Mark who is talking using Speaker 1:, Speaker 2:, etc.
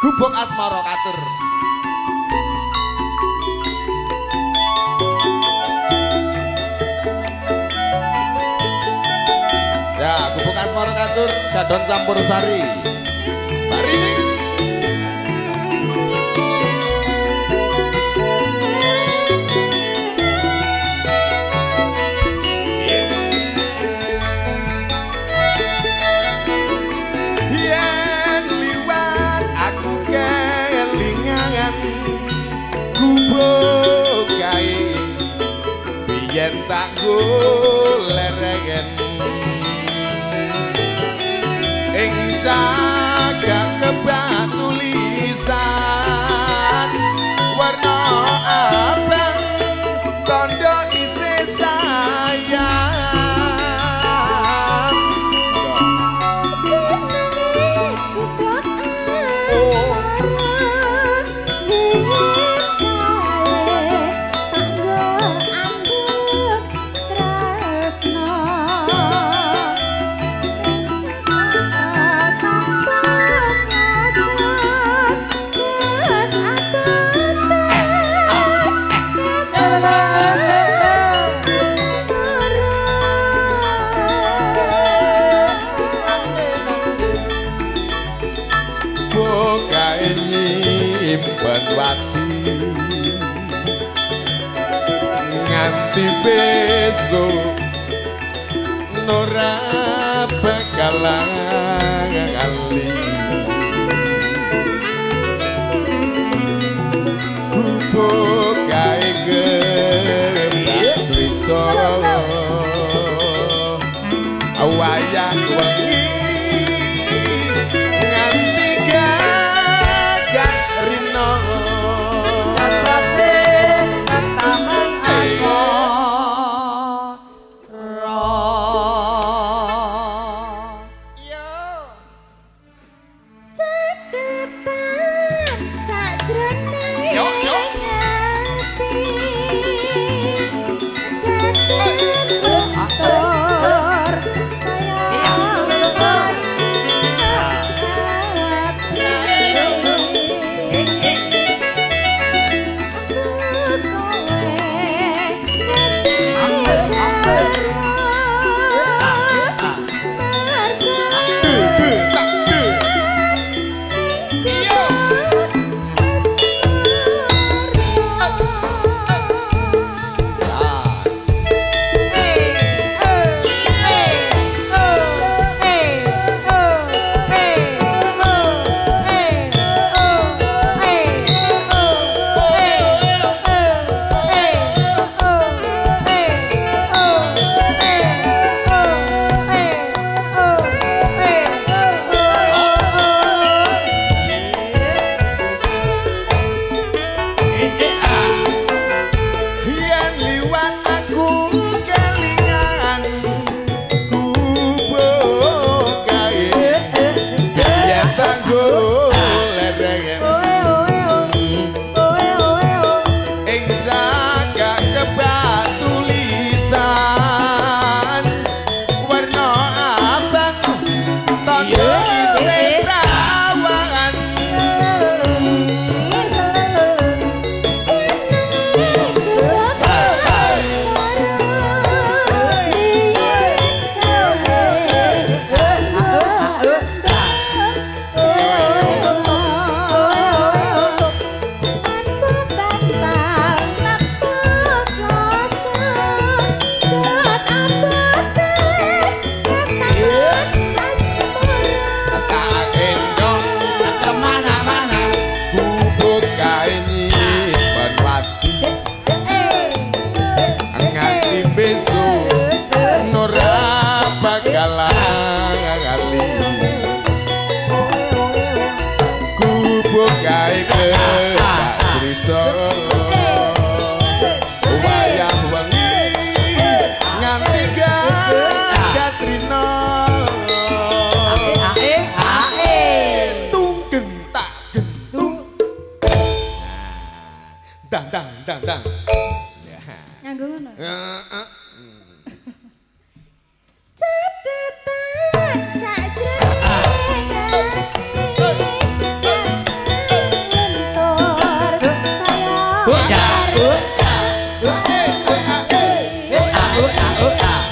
Speaker 1: Gubuk asmara katur. Ya gubuk asmara katur Gadon campur sari. Mari. ing ini bantuati nganti besok nora bakalan
Speaker 2: dạ ứa
Speaker 1: ứa ê ê a ê
Speaker 2: ê a ứa a ứa a